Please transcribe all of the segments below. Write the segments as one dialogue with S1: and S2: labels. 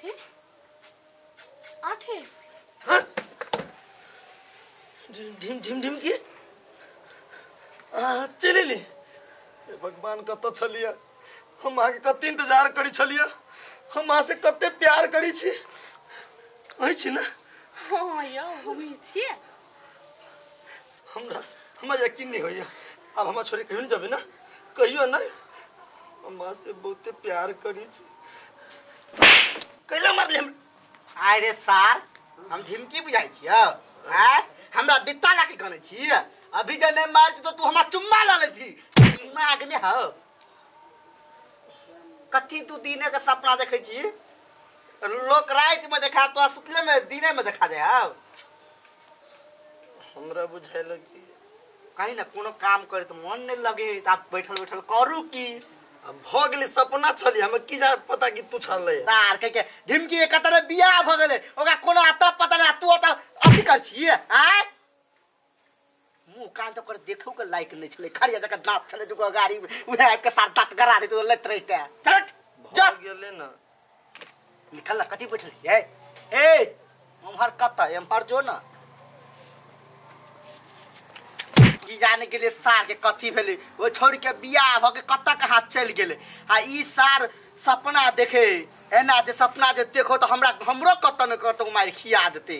S1: आठे? आठे?
S2: ढिम ढिम ढिम ढिम की चले ली। हे भगवान कत छलिया? हम अहाँके कते इंतज़ार करी छलिया? हम अहाँ से कते प्यार करी छी? होइ छी ना?
S1: हाँ यौ हम ही छियै
S2: हमरा हमरा यकीन नहीं होइया। अब हमार छोरी कहियो नहीं जाबे ना? कहियो ना? हम अहाँ से बहुते प्यार करी छी। कैला मारले हम।
S3: आय रे सार हम झिमकी बुझाइ छियै आय हमरा बित्ता लाके गने छी अभी जे नहीं मार तो तू हमरा चुम्मा ला लेथी दिमाग में हो। कथी तू दिने के सपना देखै छी? लोक राति में देखा तो सुतले में दिने में देखा दे हो।
S2: हमरा बुझाइल कि
S3: कहीं ना कोनो काम करे तो मन नहीं लगे त आप बैठल बैठल करू की?
S2: भ गेलै सपना छली हमें की जा पता कि तू छलै
S3: तार कह के ढिमकी एक तरह बियाह भ गेलै ओकरा कोनो आता पता नहीं तू आता अथी कर छी आय? मुँह कान तो कर देखो के लायक नहीं छले खड़िया जका दांत छले जो गाड़ी उहे के साथ दांत गरा दे तो लत रहते। चल जा।
S2: गेलै ना।
S3: निकल ना कथी बैठल छी ए ए हमहर कत जो ना। की जाने के लिए सार के कथी भेलै? ओ छोड़ के बियाह भ के कत के हाथ चल गेलै। आ ई सार सपना देखे एना जे सपना जे देखो तो हमरा हमरो कत न कत मार खिया देते।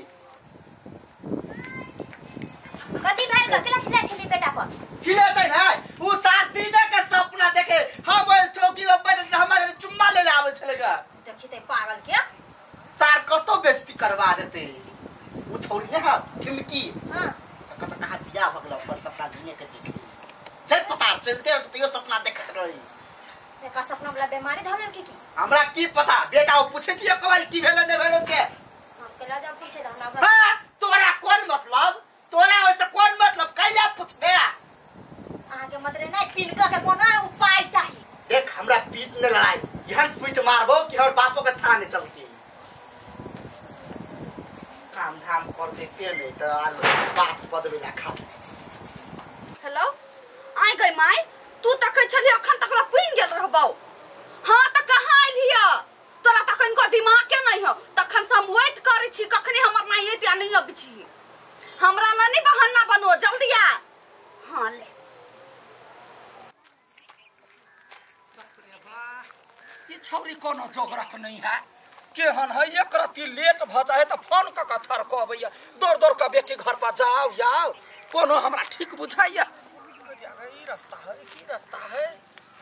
S4: कथी भेल? कथी लग छिलै छिली बेटा पर?
S3: चिलेते ना उ सार दिने के सपना देखे हम ओइ चौकी में बैठ के हमरा चुम्मा ले आवे छले गा
S4: देखी ते पागल के?
S3: सार कतो बेइज्जती करवा देते। उ छोड़िए हाँ ठिमकी।
S4: हाँ।
S3: कत कहाँ बियाह हो पर सपना दिने के देख चल पता चलते तो यो सपना देखत रही
S4: एकर सपना वाला बीमारी धरल की की?
S3: हमरा की पता? बेटा ओ पूछे छिए कबाल की भेल ने भेल के?
S4: हम केला जब पूछे हमरा।
S3: हाँ तोरा कोन मतलब? तोरा होय त कोन मतलब? कैला पूछबे।
S4: अहाँ के मतरे नै नहीं पिनका के कोनो उपाय चाहिए
S3: देख हमरा पीठ ने लड़ाई यहन पीठ मारबो कि हमर बापो के थाने चलती। काम धाम कर देते नहीं तो बात बदबे ना खा
S5: माय? तू तक छली अखन तक ला पुइन गेल रहबौ। हाँ त कहाँ आइल तोरा तखन को दिमाग के नहीं हो। तखन से हम वेट करे छी, कखनी हमर माई एतिया नहीं अब छी। हमरा ना नहीं बहाना बनो, जल्दी आ। हाँ ले।
S6: ये छौरी कोनो जोगरक नहीं है। केहन है एक रत्ती लेट भ जाए तो फ़ोन क के थर कहबैया दौड़ दौड़ के बेटी घर पर जाओ जाओ कोनो हमरा ठीक बुझाइया? ई रास्ता है, की रास्ता है?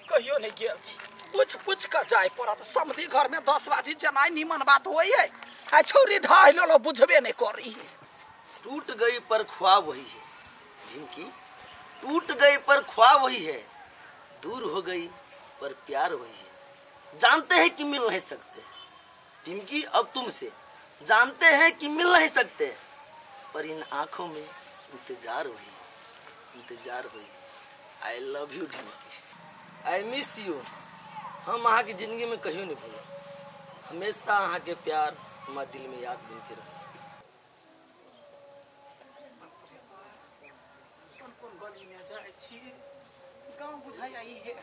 S6: कहियो नहीं गेल छी। पूछ पूछ के जाए पड़त। समधी घर में दस बाजी जनाई निमन बात होई है। आ छौरी ढाई लो बुझबे नहीं करी।
S2: टूट गई पर ख्वाब वही है। जिनकी टूट गई पर ख्वाब वही है, दूर हो गई पर प्यार वही है। जानते हैं कि मिल नहीं सकते। टिमकी अब तुमसे जानते हैं कि मिल नहीं सकते, पर इन आँखों में इंतज़ार हुई इंतज़ार हुई I love you I miss you हम अहाँ की ज़िंदगी में कहियो नहीं भूलो। हमेशा अहाँ के प्यार हमारे दिल में याद बन के रहे
S6: कोन कोन गली में जाए छी। गाँव बुझाइया ई है।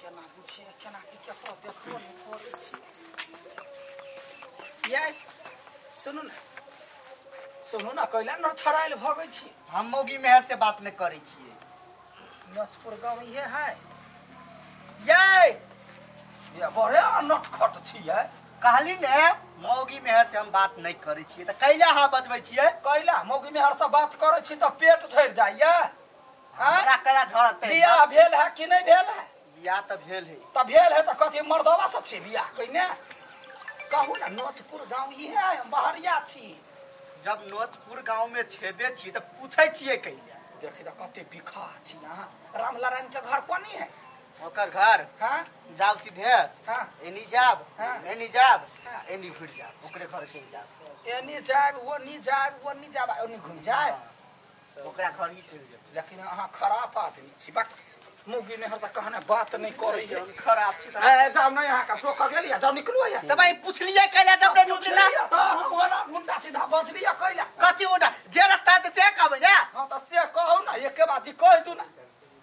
S6: केना बुझिए केना की केकरो देखबो नहीं करै छी। ये सुनू ना। सुनू ना कैला न छड़ाइल भगै छी।
S3: हम मौगी मेहर से बात नहीं करे
S6: नचपुर गाँव ये है। ये ये बड़े नटखट छी ये
S3: कहली ने मौगी मेहर से हम बात नहीं करे छिए त कैला हा बजबै छिए
S6: कैला मौगी में हर से बात करै छी त पेट झड़ जाइए।
S3: हमरा कला झड़ते
S6: बियाह भेल है कि नहीं भेल है?
S3: बियाह त भेल है।
S6: त भेल है त कथी मर्दवा सब छी बियाह कइने कहू ना नोचपुर गाँव ई है हम बहरिया छी।
S3: जब नोतपुर गाँव में छेबे छी त पूछै छिए कैला।
S6: देखी तो कते बिखा छी अहाँ रामनारायण के घर कोनी है?
S3: ओकर घर?
S6: हाँ।
S3: जाब सीधे?
S6: हाँ।
S3: एनी जाब?
S6: हाँ।
S3: एनी जाब?
S6: हाँ।
S3: एनी फिर जाब ओकरे घर चल जाब।
S6: एनी जाब वो नी जाब वो नी जाब ओनी घुम जाए
S3: ओकरा घर ही चल जाब
S6: लेकिन अहाँ खराब आदमी छी बक। मुगी में हर से कहने बात नहीं करे है।
S3: खराब छी
S6: ए जाओ नहीं यहाँ का टोक गेलिया जाओ निकलो यहाँ। से
S3: सबई पूछलिए कैला जब रे नुकली ना?
S6: हम वाला मुंडा सीधा बच बजलिया कैला
S3: कथी उठा जे रास्ता त ते कहबै ने।
S6: हाँ तो से कहू ना एके बात जी कह दू ना।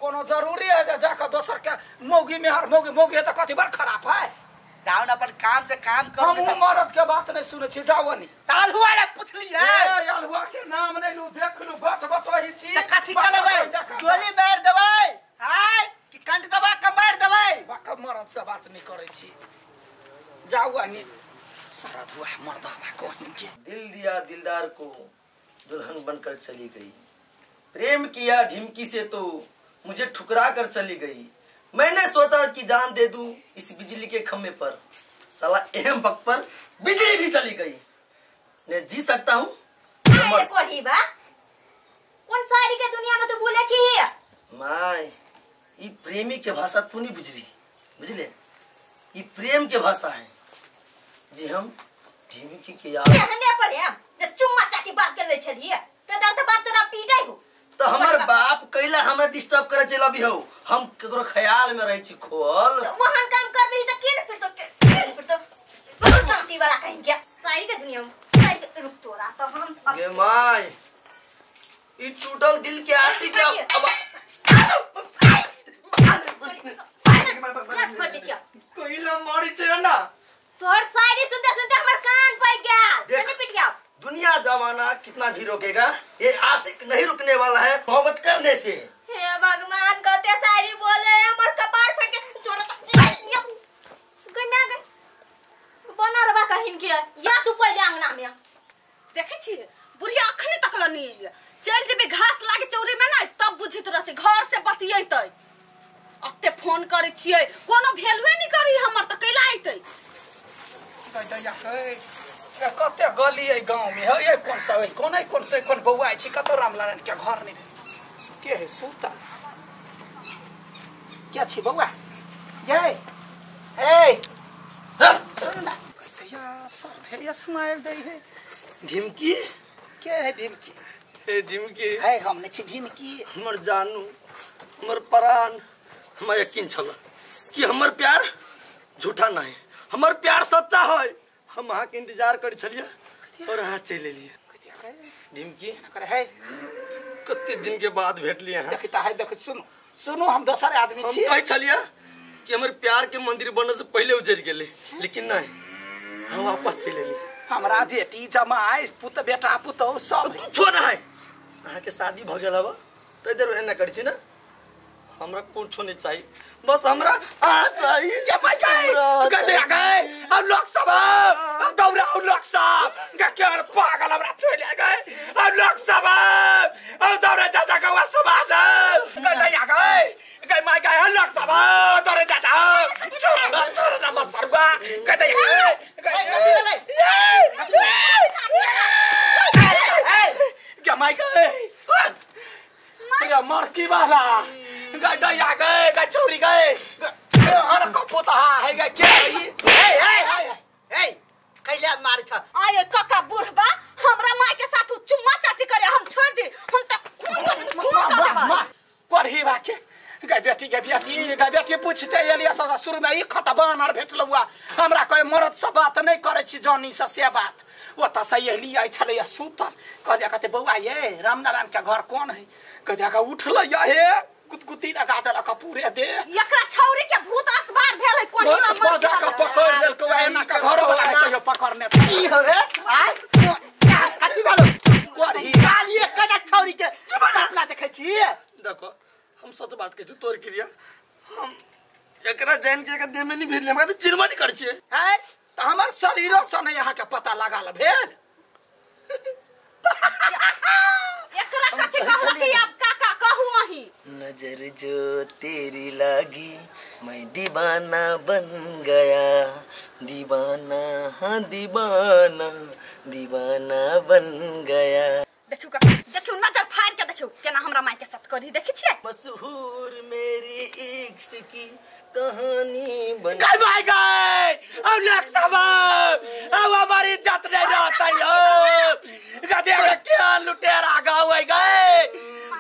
S6: कोनो ज़रूरी है जे जाकर दोसर के मौगी में हर मौगी मौगी है तो कथी बड़ खराब है?
S3: जाओ ना अपन काम से काम करो
S6: हम मरद के बात नहीं सुने छी जाओ नी।
S3: ताल हुआ ले पूछ लिया।
S6: ए अलहुआ के नाम नहीं लू देख लू बट बट वही छी
S3: त कथी करबै चोली मार देबै। हाय कि कंठ दबा के मार देबै
S6: बाका मरद से बात नहीं करे छी। जाओ नी सरद हुआ मर्दावा को के।
S2: दिल दिया दिलदार को दुल्हन बनकर चली गई। प्रेम किया ढिमकी से तो मुझे ठुकरा कर चली गई। मैंने सोचा कि जान दे दूँ इस बिजली के खंभे पर। साला अहम वक्त पर बिजली भी चली गई। मैं जी सकता हूँ
S4: आए
S2: मर-
S4: कोढ़ी बा कौन साड़ी के दुनिया में तू बोले छी
S2: माय ई प्रेमी के भाषा तू नहीं बुझबी बुझले? ई प्रेम के भाषा है। जी हम ढिमकी के याद
S4: कहने पर हम जे चुम्मा चाटी बात कर ले छलिए तो दर तो बात तोरा पीटै हो
S2: तो हमार बाप कैला हमरा डिस्टर्ब करे चला भी हो। हम केकरो ख्याल में रहे छी खोल।
S4: तो काम कर रही तो के फिर तो के फिर तो टाटी वाला कहीं क्या साड़ी के दुनिया में के रुक तोरा तो हम।
S2: गे माय ई टूटल दिल के आशी के अब दुनिया जमाना कितना भी रोकेगा। ये आशिक नहीं रुकने वाला है मोहब्बत करने से।
S4: भगवान कते साड़ी बोले हमर कपार फट के छोड़ा तो मैं बना रबा कहिन के या तू पहले अंगना में
S5: देखे बुढ़िया अखने तक ल नहीं चल जेबे घास लागे चौरी में ना तब बुझित रहते। घर से बतियेतै। फ़ोन करे छिए कोनो वैल्यूए नहीं करी हमर त कैला आइतै
S6: कते गली है गाँव में है ये कौन सा है कौन है कौन से कौन बउआ छी कतो रामलाल के घर नहीं के है सूता क्या छी बउआ ये ए
S2: हाँ,
S6: सुन ना। या सर धेरिया स्माइल दे है?
S2: ढिमकी?
S6: के है ढिमकी?
S2: हे ढिमकी।
S6: है हमने छी ढिमकी।
S2: हमर जानू हमर प्राण हमरा यकीन छल कि हमर प्यार झूठा नहीं हमर प्यार सच्चा है। हम अहाँ के इंतज़ार कर छलिए और अहाँ चलि एलिए
S6: है।
S2: कते दिन के बाद भेटलिए अहाँ?
S6: देखता है देख सुनो। सुनो हम दोसर आदमी
S2: हम
S6: छी
S2: कहे छलिए कि हमर प्यार के मंदिर बनने से पहले उजड़ गेले लेकिन नहीं। हम वापस चलि एलिए
S6: हमरा बेटी जमाई पुत बेटा पुतौ सब।
S2: कुछो ना है। अहाँ के शादी भ गेल हवा तो इधर एना करै छी ना। हमरा कुछो नहीं चाहिए बस हमरा अहाँ चाहिए
S6: क्या भाई गए
S2: हमरा
S6: गए गए हम लोग सब दौड़ा हम लोग सब क्या पागल हमरा छोड़ गए हम लोग सब हम दौड़े जाता गवा समाज गए या गए गए माय गए हम लोग सब दौड़े जाता छोड़ छोड़ ना मसरवा गए गए क्या माय गए क्या मरकी वाला गए दया गए गए छोड़ी गए। हर कपोता है गए क्या
S3: ए ए ए कैला मार छ?
S5: आए काका बुढ़बा हमरा माय के साथ चुम्मा चाटी करे हम छोड़ दी। हम त खून कर खून कर देबा
S6: करही बाके। गए बेटी के बेटी गए बेटी पूछते एलिया सब शुरू में ई खटा बानर भेटल हमरा कोई मरद से बात नहीं करे छी जानी से से बात। वो त सही छले या कहलिया कहते बउआ ये रामनारायण के घर कौन है? कहलिया उठल या हे? गुदगुदी लगा देलक पूरे दे।
S5: एकरा छौरी के भूत असबार भेल है कोठी में मर
S6: जा के पकड़ लेल को एना का घर वाला है कहियो पकड़ने
S3: की हो रे? आय। कथी बालो
S6: करही
S3: काली एक कदा छौरी के अपना देखै छी।
S2: देखो हम सत बात कहै छी तोर क्रिया। हम एकरा जान के एकर देह में नहीं भेल हमरा तो चिरवा नहीं कर छिए
S6: है तो हमार शरीरो से नहीं यहाँ के पता लगा भेल।
S5: एकरा कथी कहल कि अही
S2: नज़र जो तेरी लागी मैं दीवाना बन गया। दीवाना हाँ दीवाना दीवाना बन गया।
S5: देखियो का देखियो नज़र फाड़ के देखियो केना हमरा माय के साथ करी देखै छियै?
S2: मशहूर मेरी इश्क की कहानी बन
S6: भाई गए! अब अब हमारी इज़्ज़त नहीं रहता हो गधे के क्या लुटेरा गाँव गए?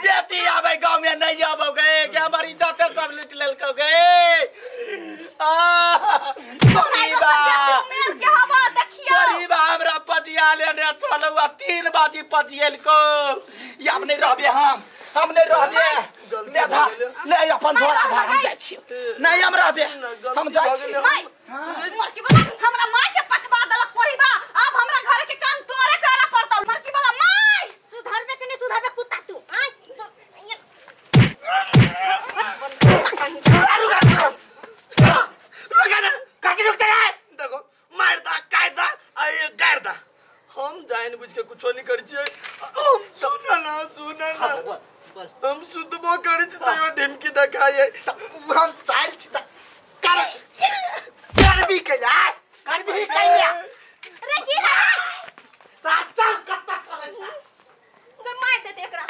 S6: बेटी आवे गाँव में नहीं आबो गए कि हमारी इज़्ज़त सब लुट लेल को गए हमरा पजिया लेने चलो तीन बाजी पजियल को ये हम नहीं रहबे। हम हम नहीं रहबे। ले अपन झोला धा हम जाइ नहीं हम रहबे हम जाइ छियै।
S2: हम जान बुझ के कुछो नहीं कर छे हम सुना ना सुना ना हम सुतबो कर छी तयो तो ढिमकी देखाए तो
S3: हम चाल छी त कर कर भी कया कर भी कया
S2: अरे।
S4: की ना
S3: रात चल कत्ता चले छी।
S4: तो मार दे एकरा।